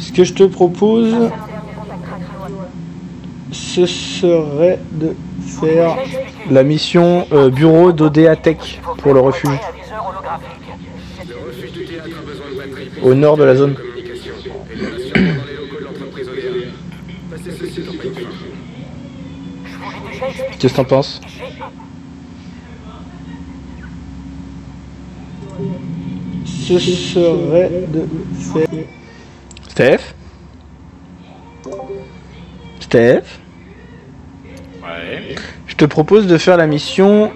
Ce que je te propose, ce serait de faire la mission euh, bureau d'ODA Tech pour le refuge. Au nord de la zone. Qu'est-ce que t'en penses? Ce serait de faire... Steph? Steph? Ouais. Je te propose de faire la mission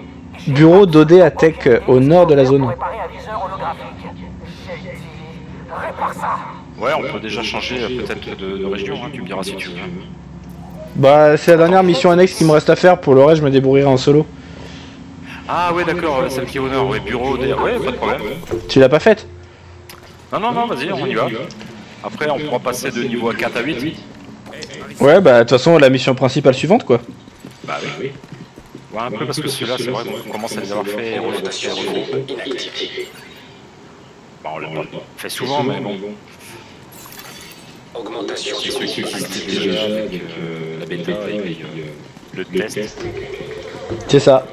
bureau d'ODA Tech euh, au nord de la zone. Ouais, on peut déjà changer euh, peut-être de, de région, hein, tu me diras si tu veux. Bah c'est la dernière mission annexe qui me reste à faire, pour le reste je me débrouillerai en solo. Ah ouais, d'accord, euh, celle qui est au nord, ouais, bureau, ouais, pas de problème. Tu l'as pas faite? Non, non, non, vas-y, on y va. Après, on pourra passer de niveau 4 à 8. Ouais bah de toute façon la mission principale suivante quoi. Bah oui. Ouais, un peu parce que celui-là, c'est vrai qu'on commence à les avoir fait. et on les a fait refait. Bah, on l'a pas fait souvent, mais bon. Augmentation C'est déjà avec euh, la bêta et euh, le test. C'est ça.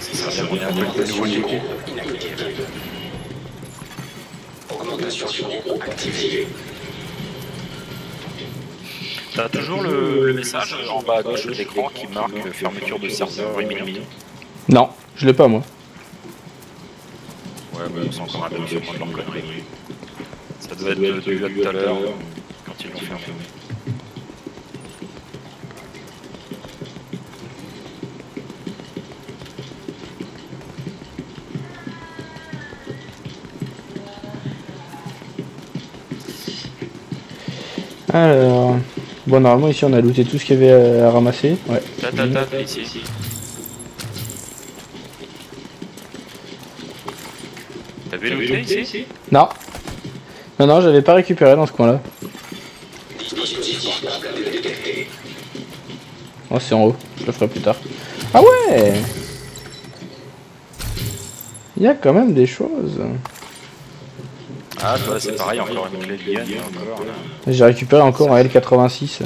Ça sera bien un peu le nouveau niveau. Sur activée. T'as toujours le, le message en bas à gauche de l'écran qui marque euh, fermeture de serveur imminente. Non, je l'ai pas moi. Ouais, mais c'est encore un peu sur leur connerie. Ça doit être euh, dû à tout à l'heure quand ils l'ont fermé. Alors... Bon normalement ici on a looté tout ce qu'il y avait à ramasser. Ouais. Ta ta ta, ta, ici, ici. T'avais looté ici? Non. Non non j'avais pas récupéré dans ce coin là. Dispositif portable détecté. Oh c'est en haut, je le ferai plus tard. Ah ouais Il y a quand même des choses. Ah, toi, c'est pareil, encore une clé de. J'ai récupéré encore un L86.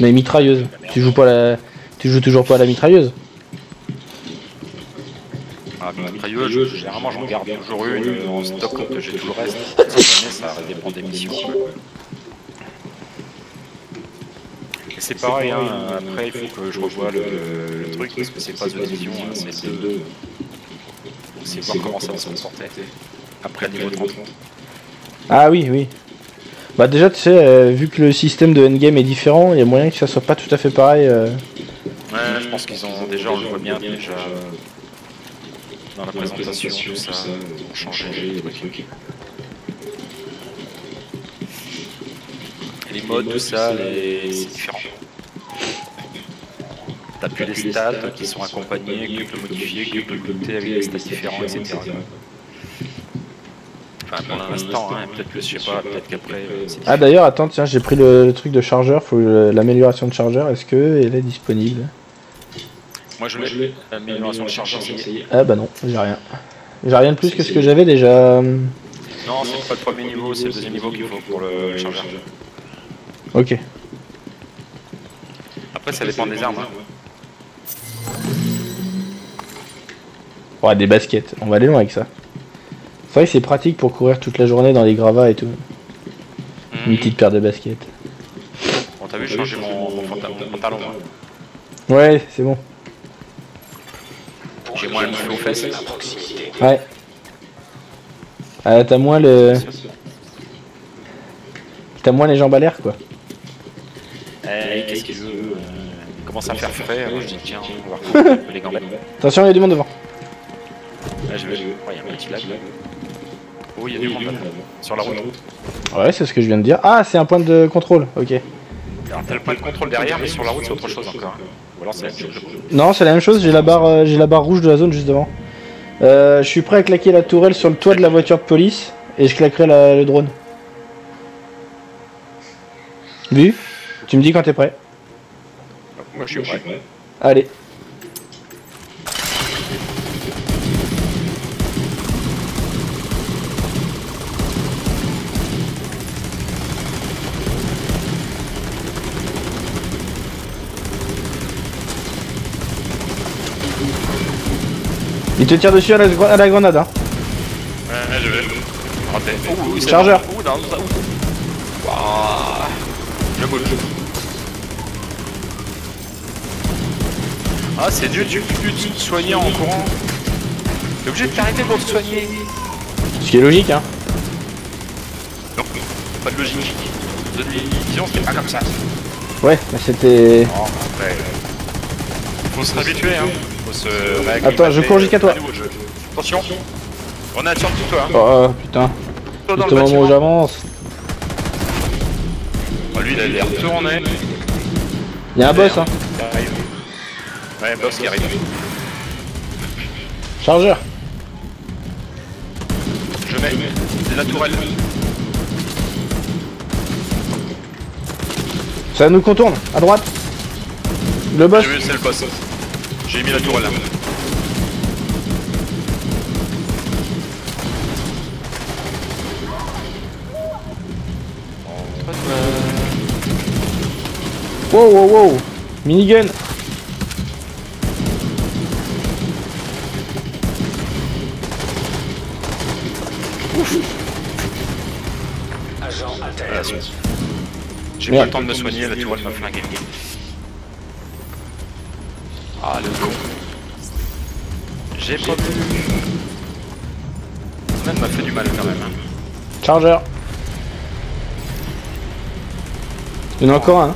Mais mitrailleuse. Tu joues pas la... Tu joues toujours pas à la mitrailleuse Ah, mais mitrailleuse, je- généralement, j'en garde toujours une en stock quand j'ai tout le reste. Ça dépend des missions. Et c'est pareil, hein, après, il faut que je revoie le, le truc, parce que c'est pas missions, hein, c'est deux. C'est voir comment ça va se comporter. Après, niveau 30. Ah oui, oui. Bah déjà, tu sais, euh, vu que le système de endgame est différent, il y a moyen que ça soit pas tout à fait pareil. euh. Ouais, je pense qu'ils ont déjà, on le voit bien déjà dans la présentation, tout ça, ils ont changé les trucs. Et les modes, tout ça, les... c'est différent. T'as plus les stats qui sont accompagnés, que tu peux modifier, que tu peux avec des stats différents, etc. Enfin, pour l'instant, hein, peut-être que je sais pas, peut-être qu'après. c'est Ah d'ailleurs, attends, tiens, j'ai pris le, le truc de chargeur, faut l'amélioration de chargeur, est-ce que elle est disponible? Moi, je l'ai. L'amélioration de chargeur, c'est Ah bah non, j'ai rien. J'ai rien de plus que ce que j'avais déjà. Non, c'est pas le premier niveau, c'est le deuxième niveau qu'il faut pour le le chargeur. Ok. Après, ça dépend des armes. hein. Ouais, des baskets, on va aller loin avec ça. C'est vrai que c'est pratique pour courir toute la journée dans les gravats et tout. Une petite paire de baskets. Bon, t'as vu, j'ai changé mon, mon pantalon. hein. Ouais, c'est bon. J'ai moins le feu aux fesses. À proximité. Ouais. Ah, t'as moins le. T'as moins les jambes à l'air quoi. Eh, qu'est-ce qu'il veut euh, Il commence à faire frais, alors je dis tiens, on va voir les gambes. Attention, il y a du monde devant. Là, je vais. Ouais, il y a un petit lag. Oh, il y a du monde là. Sur la route. Ouais, c'est ce que je viens de dire. Ah, c'est un point de contrôle, ok. Alors, t'as le point de contrôle derrière, mais sur la route, c'est autre chose encore. Ou alors, c'est la même chose. Non, c'est la même chose, j'ai la barre euh, j'ai la barre rouge de la zone juste devant. Euh, je suis prêt à claquer la tourelle sur le toit de la voiture de police et je claquerai la- le drone. Vu? Tu me dis quand t'es prêt. Moi, je suis prêt. Allez. Il te tire dessus à la, à la grenade, hein. Ouais, ouais, je vais. Raté. Ouh, c'est Chargeur. bon. Ouh, non, ça- ouh. Waouh. Je bouge. Ah, c'est dur, tu peux te soigner en courant. T'es obligé de t'arrêter pour te soigner. Ce qui est logique, hein. Non, pas de logique. De vision, c'est pas comme ça. Ouais, bah c'était... Oh, après. Faut se réhabituer, hein. Faut se réacclimater Attends, je cours jusqu'à toi. Attention. On a sur toi, hein. Oh putain. Toi dans Juste le au moment où j'avance. Oh, lui, il a l'air retourné. Il y a un boss, hein. Ouais, boss qui arrive. Chargeur. Je mets la tourelle. Ça nous contourne. À droite. Le boss. J'ai vu, c'est le boss. J'ai mis la tourelle là. Wow, wow, wow. Minigun. Voilà, c'est- J'ai Merde. pas le temps de me soigner, la tourelle m'a flingué. Ah le con. J'ai pas vu. Ça m'a fait du mal quand même. hein. Chargeur. Il y en a encore un. hein.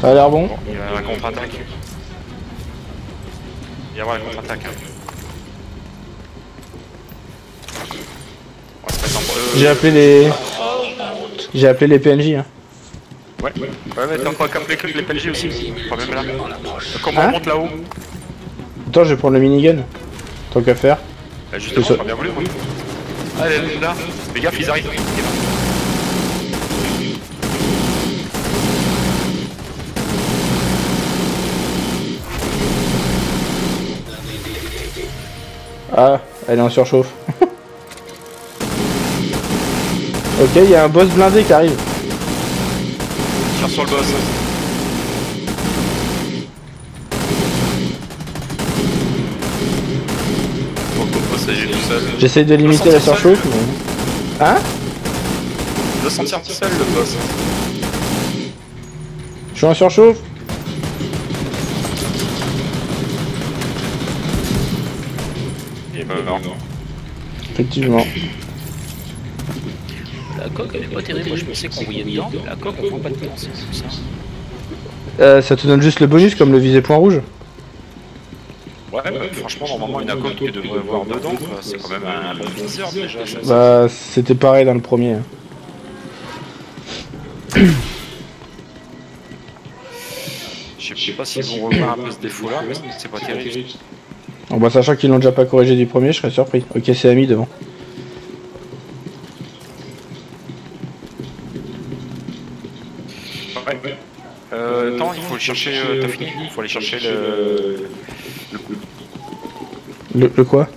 Ça a l'air bon. Il va y avoir la contre-attaque. Il va y avoir la contre-attaque. hein. J'ai appelé les... J'ai appelé les PNJ. Hein. Ouais, ouais, mais t'as encore qu'appeler les PNJ aussi. Problème là. Comment on monte là-haut Attends, je vais prendre le minigun. Tant qu'à faire. Bah, Justement, ça. bien voulu, moi. Allez, elle est là. Fais gaffe, ils arrivent. Ah, elle est en surchauffe. ok, il y a un boss blindé qui arrive. Tire sur le boss. J'essaye de limiter la surchauffe, mais... Hein Il doit sentir tout seul, le boss. Je suis en surchauffe Il est mort. Effectivement. Pas terrible, moi je pensais qu'on voyait dedans, mais la coque on voit pas dedans, c'est tout ça. Euh, ça te donne juste le bonus comme le visé point rouge Ouais, bah, franchement, normalement, une acote que devrait avoir dedans, c'est quand même un bon viseur déjà. ça. Bah, c'était pareil dans le premier. Je sais pas s'ils vont revoir un peu ce défaut-là, mais c'est pas terrible. Bon, bah, sachant qu'ils l'ont déjà pas corrigé du premier, je serais surpris. Ok, c'est Ami devant. Ouais. Euh, attends, il faut le chercher. Euh, T'as fini Il faut aller chercher le. Le, le quoi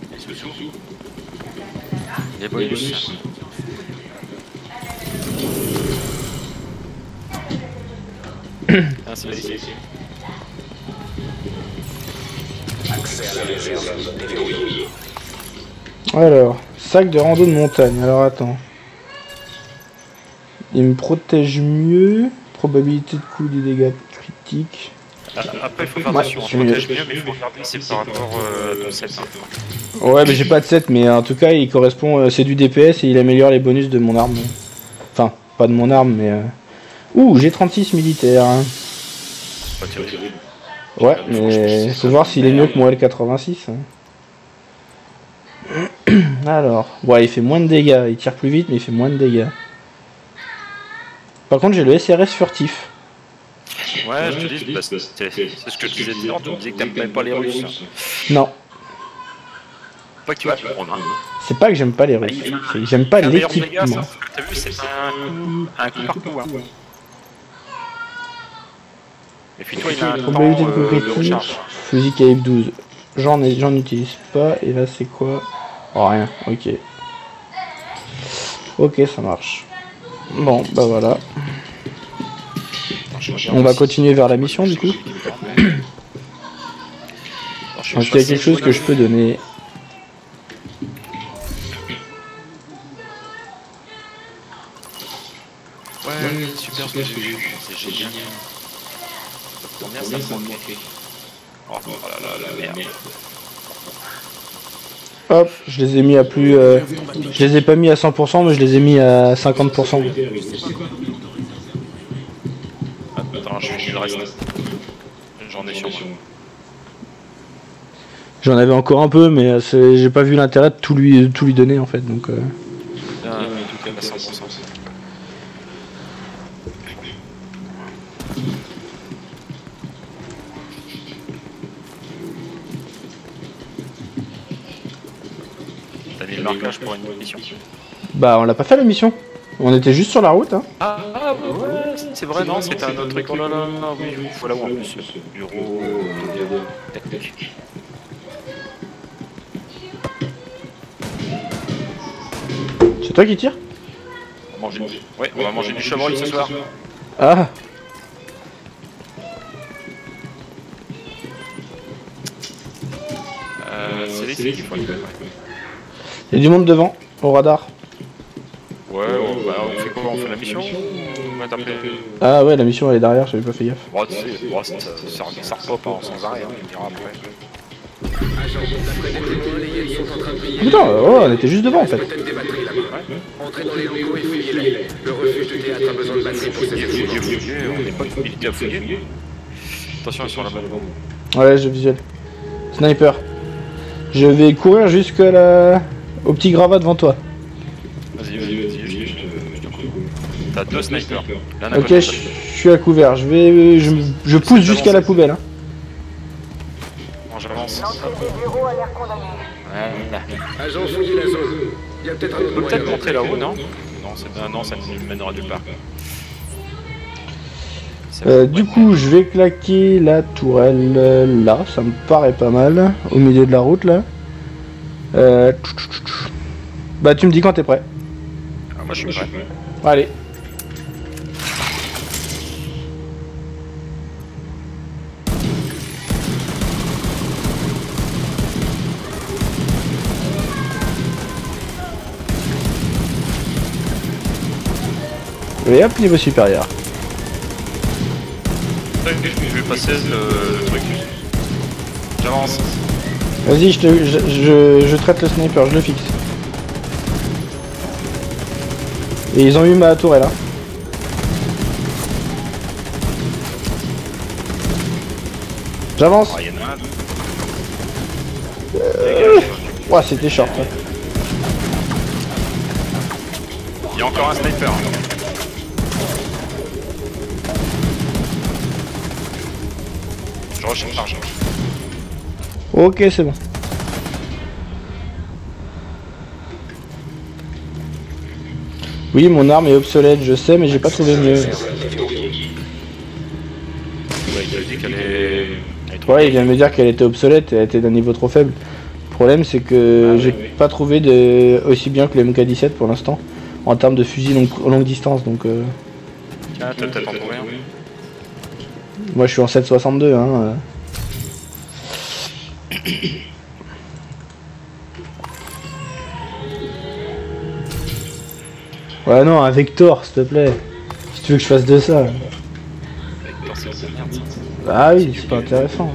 Les bonus. Ah, c'est ici. Alors, sac de rando de montagne. Alors, attends. Il me protège mieux. Probabilité de coup des dégâts Après, il faut faire Ouais, attention, on protège mieux. mais il faut regarder c'est par rapport euh, hein. Ouais, mais j'ai pas de 7, mais en tout cas, il correspond. euh, c'est du DPS et il améliore les bonus de mon arme. Enfin, pas de mon arme, mais. euh, Ouh, j'ai 36 militaires. hein. Pas terrible. Ouais, mais faut voir s'il est mieux que mon L86. hein. Alors, ouais, il fait moins de dégâts. Il tire plus vite, mais il fait moins de dégâts. Par contre, j'ai le SRS furtif. Ouais, je te dis, bah, c'est c'est ce que je disais tout me disais que t'aimes même pas les Russes. Non, Pas que tu vas te prendre, hein. c'est pas que j'aime pas les Russes. c'est que J'aime pas l'équipement. ça, t'as vu, c'est un coup, un coup par coup. Hein. Et puis toi, il a un temps de euh, de recharge. Fusil calibre 12. J'en ai, j'en utilise pas. Et là, c'est quoi? Oh, rien. Ok. Ok, ça marche. Bon, bah voilà. On va continuer vers la mission du coup. Est-ce qu'il y a quelque chose que je peux donner Ouais, super ce que j'ai vu, c'est génial. Combien ça me manquait Oh là là la merde. Hop, je les ai mis à plus... euh, je les ai pas mis à 100% mais je les ai mis à 50%. Je suis. J'en ai sur moi. J'en avais encore un peu mais euh, j'ai pas vu l'intérêt de tout lui, tout lui donner en fait donc... euh, Bien, tout est à 100%. T'as mis le marquage pour une mission Bah on l'a pas fait la mission. On était juste sur la route hein. Ah, ah ouais, c'est vrai, non, c'était un autre truc. Oh là là, là, oui, voilà où en plus, bureau, tactique. C'est toi qui tires? On va manger, ouais, on va manger du chevreuil ce soir. Ah Euh, c'est les qu'il faut aller. Il y a du monde devant, au radar. Ouais, on, bah, on fait quoi On fait la mission ou Ah ouais la mission elle est derrière, j'avais pas fait gaffe. Bon, tu sais, bon, ça, ça, ça repop hein, sans arrêt, hein, tu me diras après. Putain, oh, on était juste devant en fait. Entrez dans les locaux et fouillez-les. Le refuge de théâtre a besoin de batteries pour ses on n'est pas à fouiller. Attention, ils sont là-bas. Ouais, je visuel. Sniper. Je vais courir jusqu'à la... au petit gravat devant toi. Vas-y, vas-y, vas-y, je te- je te coupe. T'as deux snipers. L'un à Ok, côté je l'autre. suis à couvert. Je vais, je, je pousse jusqu'à la poubelle. Hein. Bon, j'avance. L'entrée des bureaux a l'air condamnée. Voilà. Agent, fouillez la zone. Il y a peut-être un On autre peut moyen peut-être monter d'entrer. là-haut, non? Non, c'est- ah, non, ça ne mènera nulle part. C'est Euh, bon, du coup, je vais claquer la tourelle euh, là. Ça me paraît pas mal. Au milieu de la route là. Euh, tchou, tchou, tchou, tchou. Bah, tu me dis quand t'es prêt. Ah, moi, je suis prêt. Allez. Et hop, niveau supérieur. Je vais passer le, le truc. J'avance. Vas-y, je, je, je, je traite le sniper, je le fixe. Et ils ont eu ma tourelle hein. J'avance. Un. Ouah, c'était short. hein. Il y a encore un sniper. Je recherche l'argent. Ok, c'est bon. Oui, mon arme est obsolète, je sais, mais j'ai pas trouvé mieux. Ouais, il vient de me dire qu'elle était obsolète, elle était d'un niveau trop faible. Le problème, c'est que j'ai pas trouvé de aussi bien que le MK17 pour l'instant, en termes de fusil longue, longue distance. Donc, euh, Tiens, t'as peut-être en trouvé un. Moi, je suis en 762. Hein, euh. Ouais, non, un Vector, s'il te plaît. Si tu veux que je fasse de ça. Ah oui, c'est pas intéressant.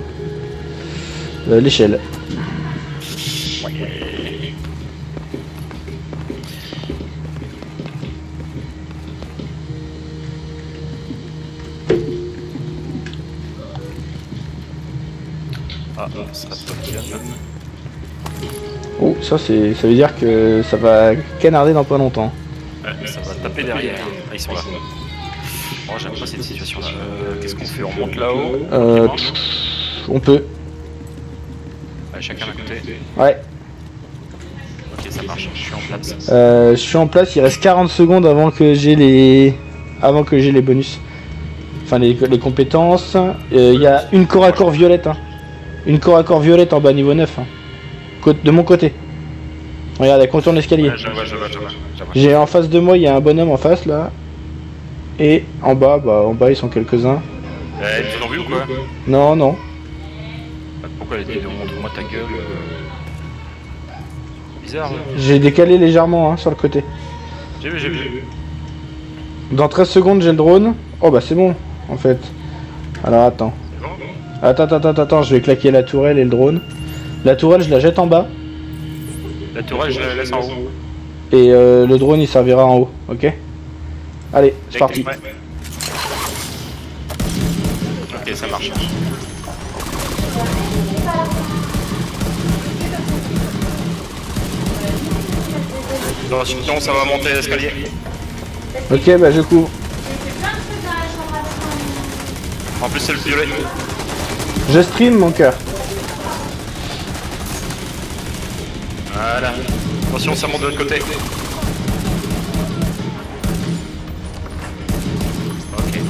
Euh, L'échelle. Ça c'est, ça veut dire que ça va canarder dans pas longtemps. Ouais, ça va taper derrière. Ah, ils sont là. Oh, j'aime pas cette situation là. Euh, Qu'est-ce qu'on fait? On monte là-haut? Euh, On peut. Allez, chacun d'un côté. Ouais. Ok, ça marche. Je suis en place. Euh, je suis en place. Il reste 40 secondes avant que j'ai les, avant que j'ai les bonus. Enfin les, les compétences. Euh, Il y a une corps à corps violette. Hein. Une corps à corps violette en bas niveau 9. hein. De mon côté. Regarde, elle contourne l'escalier. Ouais, je vois, je vois, je vois. je vois. J'ai en face de moi, il y a un bonhomme en face là. Et en bas, bah en bas ils sont quelques-uns. Eh, ils ont vu ou quoi Non, non. Bah, Pourquoi elle dit montre-moi ta gueule euh... Bizarre. hein. J'ai décalé légèrement hein, sur le côté. J'ai vu, j'ai vu. Dans 13 secondes j'ai le drone. Oh bah c'est bon en fait. Alors attends. Bon? Attends, attends, attends, attends, je vais claquer la tourelle et le drone. La tourelle je la jette en bas. La tourelle, je la laisse en haut. Et euh, le drone il servira en haut, ok? Allez, c'est parti. Ok, ça marche. Non, sinon ça va monter l'escalier. Ok, bah je couvre. En plus, c'est le violet. Je stream mon cœur. Voilà. Attention, ça monte de l'autre côté. Ok.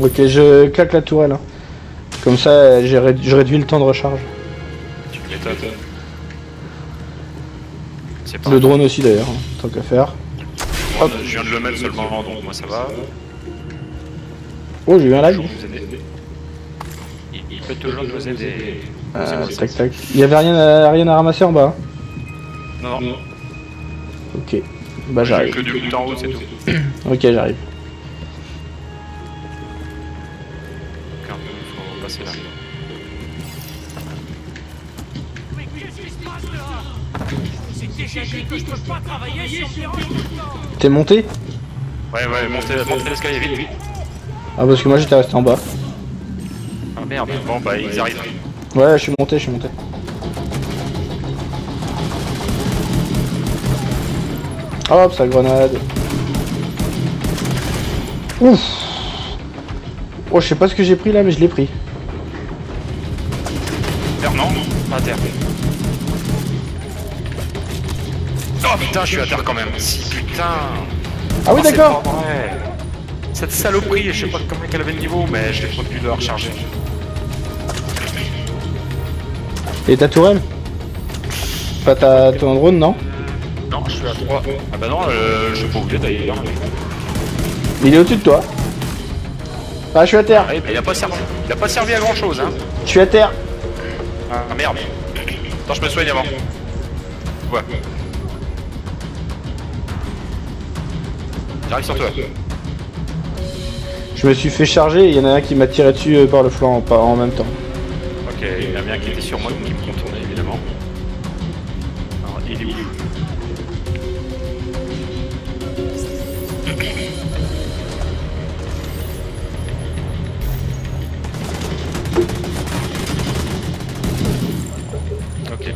Ok, je claque la tourelle. hein. Comme ça, je réduis le temps de recharge. Tu m'étonnes. Le drone aussi d'ailleurs, hein, tant qu'à faire. Bon, Je viens de le mettre seulement, donc moi ça va. Oh, j'ai eu un lag. Il, il peut toujours nous aider. Euh, tac tac. Il y avait rien à, rien à ramasser en bas. hein. Non, non. Ok. Bah j'arrive. que du en haut, c'est tout. Ok, j'arrive. T'es monté? Ouais, ouais, montez, montez l'escalier vite, vite. Ah parce que moi j'étais resté en bas. Ah merde, bon bah ils arrivent. Ouais, je suis monté, je suis monté. Hop, sa grenade. Ouf Oh, je sais pas ce que j'ai pris là, mais je l'ai pris. Terre, non Pas à terre. Putain, je suis à terre quand même. Si, putain. Ah oui, Oh, d'accord. Cette saloperie, je sais pas comment qu'elle avait le niveau, mais je l'ai pas pu de la recharger. Et ta tourelle? Pas ta ton drone, non? Non, je suis à 3. Ah bah non, euh, je il est d'ailleurs. Il est au-dessus de toi. Ah, je suis à terre. Ah, bah, il a pas servi, il a pas servi à grand chose, hein. Je suis à terre. Ah merde. Attends, je me soigne avant. Ouais. J'arrive sur toi. Je me suis fait charger et il y en a un qui m'a tiré dessus euh, par le flanc en même temps. Ok, il y en a bien qui était sur moi, qui me contournait évidemment. Alors, il est où Ok.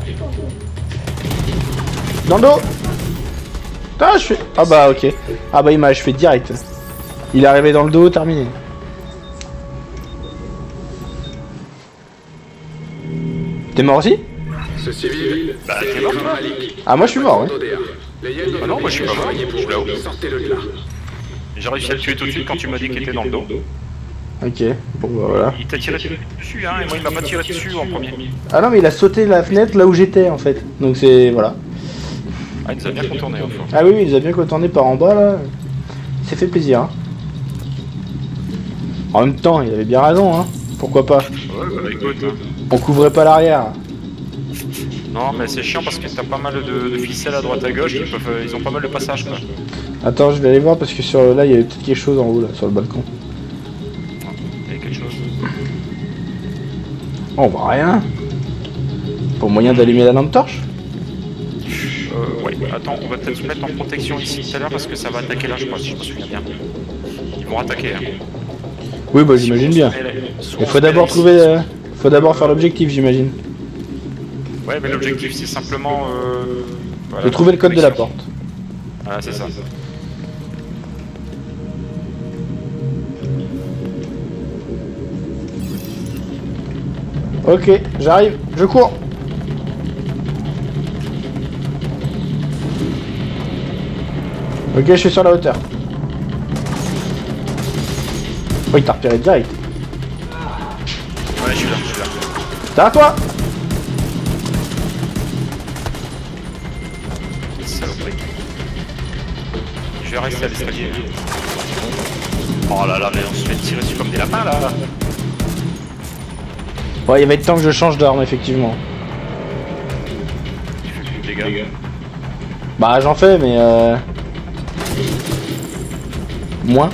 Dans le dos Ah, je fais... Ah bah ok. Ah bah il m'a achevé direct. Il est arrivé dans le dos, terminé. T'es mort aussi Ce civil, Bah, t'es mort. Ah moi je suis mort, Yens Ah non, moi, je suis pas mort. Je suis là-haut. J'ai réussi à le tuer tout de suite quand tu m'as dit qu'il était dans le dos. Ok, bon bah voilà. Il t'a tiré dessus, hein, et moi il m'a pas tiré dessus en premier. Ah non mais il a sauté la fenêtre là où j'étais en fait. Donc c'est... voilà. Ah, il nous a bien contourné, enfin. Ah oui, il nous a bien contourné par en bas là. C'est fait plaisir. Hein. En même temps, il avait bien raison, hein. Pourquoi pas? Ouais, bah écoute. hein. On couvrait pas l'arrière. Non, mais c'est chiant parce que t'as pas mal de, de ficelles à droite à gauche, ils, peuvent, euh, ils ont pas mal de passages quoi. Attends, je vais aller voir parce que sur là, il y avait peut-être quelque chose en haut là, sur le balcon. Il y a quelque chose. Oh bah rien. Pour moyen d'allumer la lampe torche? Ouais, attends, on va peut-être se mettre en protection ici tout à l'heure parce que ça va attaquer là, je crois, si je me souviens bien. Ils vont attaquer. Hein. Oui, bah j'imagine bien. Il faut d'abord trouver. euh, faut d'abord faire l'objectif, j'imagine. Ouais, mais l'objectif c'est simplement. Euh, voilà, De trouver le code de la porte. Ah, c'est ça. Ok, j'arrive, je cours. Ok, je suis sur la hauteur. Oh, il t'a repéré direct. Ouais, je suis là, je suis là. C'est à toi Saloperie. Je vais rester à l'escalier. Oh là là, mais on se fait tirer dessus comme des lapins là. Ouais, il va être temps que je change d'arme, effectivement. Les gars. Bah, j'en fais, mais euh... Moins.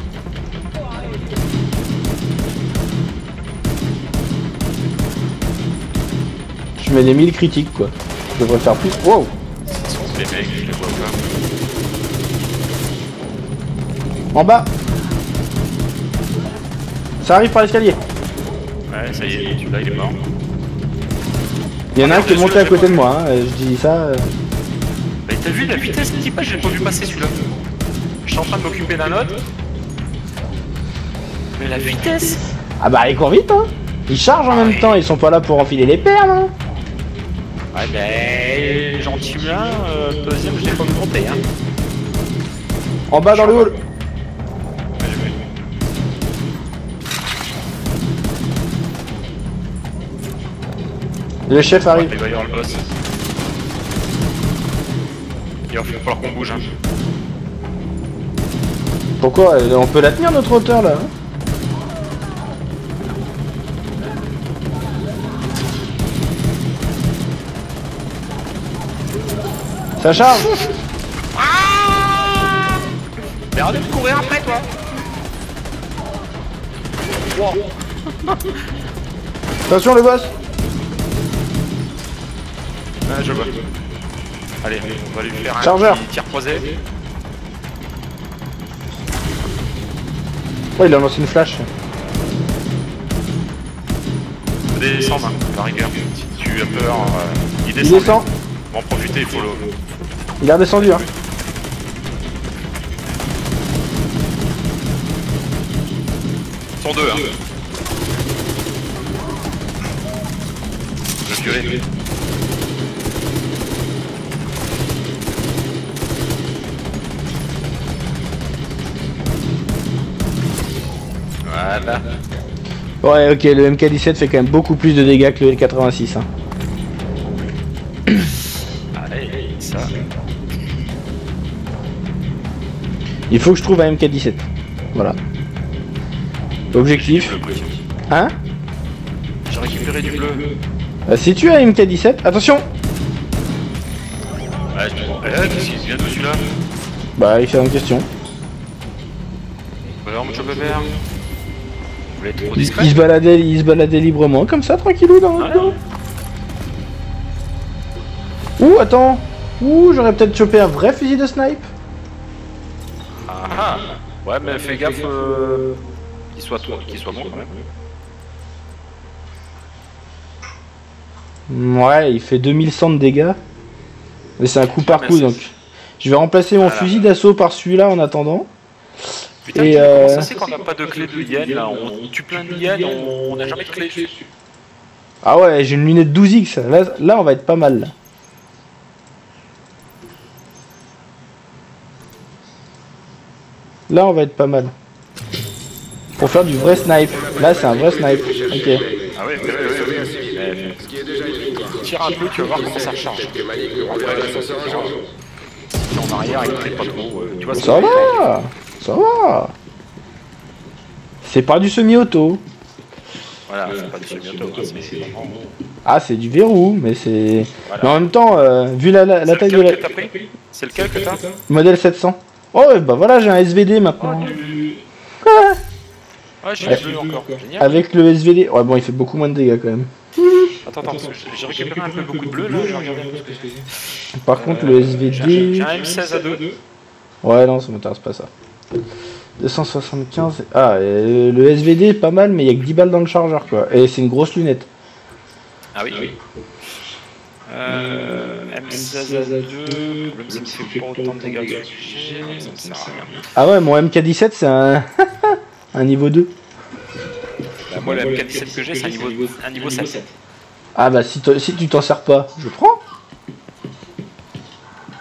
Je mets des 1000 critiques, quoi. Je devrais faire plus. Wow Ce sont des mecs, je les vois pas. En bas Ça arrive par l'escalier. Ouais, ça y est, celui-là il est mort. Il y en a un qui est monté à côté de moi, hein. je dis ça. euh. Mais t'as vu la vitesse du type J'ai pas vu passer celui-là. Je suis en train de m'occuper d'un autre. Mais la vitesse Ah bah, ils courent vite, hein Ils chargent en même temps, ils sont pas là pour enfiler les perles, hein Ouais, ben, gentil bien, euh, deuxième, je l'ai pas compté, hein. En bas dans le hall. Le chef arrive. il va y avoir le boss. Il va falloir qu'on bouge, hein. Pourquoi euh, On peut la tenir notre hauteur là Ça charge Mais arrête de courir après, toi Attention le boss Ouais, je vois. Allez, on va lui faire un Chargeur. petit tir croisé. Ouais il a lancé une flash. Descends, hein, la rigueur. Si tu as peur, euh, il Il descend. descend. On va en profiter, il faut le... Il est redescendu hein. Ils sont deux, hein. Le violet. Voilà. Ouais ok le MK17 fait quand même beaucoup plus de dégâts que le L86 hein. Il faut que je trouve un MK17. Voilà. Objectif. Hein? J'ai récupéré du bleu. Euh, Si tu as un MK17, attention Ouais, je... Qu'est-ce qu'il vient de celui-là Bah il fait une question. Alors, mon chopper vert. Vous voulez être trop Il, discret il se baladait, il se baladait librement comme ça tranquillou dans dos. Ouh attends Ouh j'aurais peut-être chopé un vrai fusil de snipe. Ouais, mais fais gaffe euh, qu'il soit, qu'il soit bon quand même. Ouais il fait 2100 de dégâts. Mais c'est un coup par coup donc. Je vais remplacer mon Voilà. fusil d'assaut par celui-là en attendant. Putain, Et, euh, comment ça c'est qu'on n'a pas de clé de yen là On tue plein de yen, on on n'a jamais de clé dessus. Ah ouais j'ai une lunette 12x. Là, là on va être pas mal. Là. On va être pas mal. Pour faire du vrai snipe. Là c'est un vrai snipe. Ok. Ah est déjà une victoire. Tire un peu, tu vas voir comment ça recharge. En arrière, il pas trop. euh, tu vois, Ça va Ça va C'est pas du semi-auto. Voilà, c'est pas du semi-auto. Ah, c'est du verrou, mais c'est. Voilà. Mais en même temps, euh, vu la, la, la C'est taille de lequel la. que t'as pris? C'est lequel que t'as? Modèle 700. Oh, ouais, bah voilà, j'ai un SVD maintenant. Ah, Ouais, j'ai Ouais. encore. Génial. Avec le SVD. Ouais, bon, il fait beaucoup moins de dégâts quand même. Attends, attends, parce que j'ai- récupéré un peu beaucoup de bleu là, j'ai regardé un peu ce que c'est. Par contre, le J'ai SVD. j'ai un M16 à 2. Ouais, non, ça m'intéresse pas ça. 275. Ah, et le SVD est pas mal, mais il y a que 10 balles dans le chargeur quoi. Et c'est une grosse lunette. Ah oui, oui. Euh, M16 à 2, le problème c'est que ça fait pas autant de dégâts que j'ai, ça me sert à rien. Ah ouais, mon MK17 c'est un. un niveau 2. Bah, moi, le MK17 que j'ai, c'est un niveau, un niveau 7. Ah bah si, toi- si tu t'en sers pas, je prends.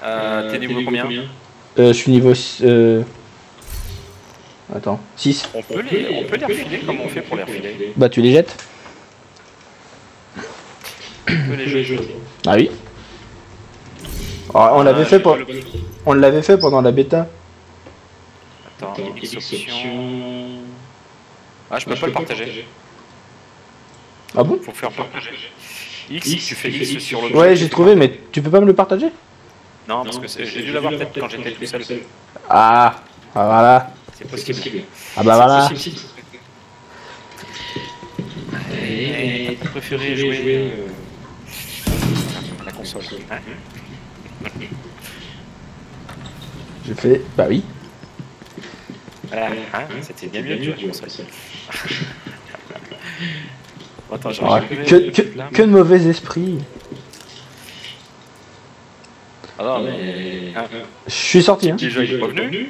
Euh, T'es niveau combien Euh, je suis niveau. Euh... Attends, 6. on peut, les, on peut les refiler comme on fait pour les refiler. Bah tu les jettes peut les jeter. Ah oui. Ah, on l'avait Ah, fait pour... on l'avait fait pendant la bêta. Attends, X option. Ah, je peux pas le partager. Ah bon? Faut faire partager. X, tu fais X sur le. Ouais, j'ai trouvé, mais tu peux pas me le partager? Non, parce que c'est- j'ai dû l'avoir peut-être quand j'étais tout seul. Ah, ah voilà. C'est possible. Ah bah voilà. Et t'as préféré jouer euh, console J'ai fait... Bah oui. Voilà, hein C'était bien mieux que la console. Bon, Attends, j'ai Ah, que, que, que de mauvais esprit. Ah non, mais. Hein, Je suis sorti, hein. Déjà, il est pas venu?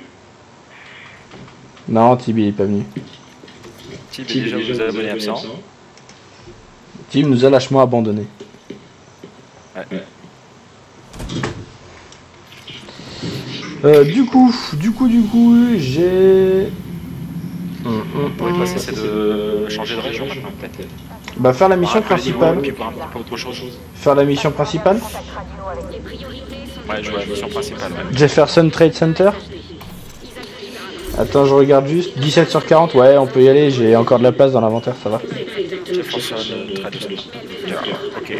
Non, Tibi il est pas venu. Tib est déjà vous abonné absent. Tim nous a lâchement abandonné. Ouais. Euh, du coup, du coup, du coup, j'ai... On pourrait passer, c'est de changer de région maintenant, peut-être. Bah faire la mission principale. Faire la mission principale. Ouais, je vois la mission principale, ouais. Jefferson Trade Center. Attends, je regarde juste. 17 sur 40, ouais, on peut y aller. J'ai encore de la place dans l'inventaire, ça va. Jefferson, Trade Center. Ok.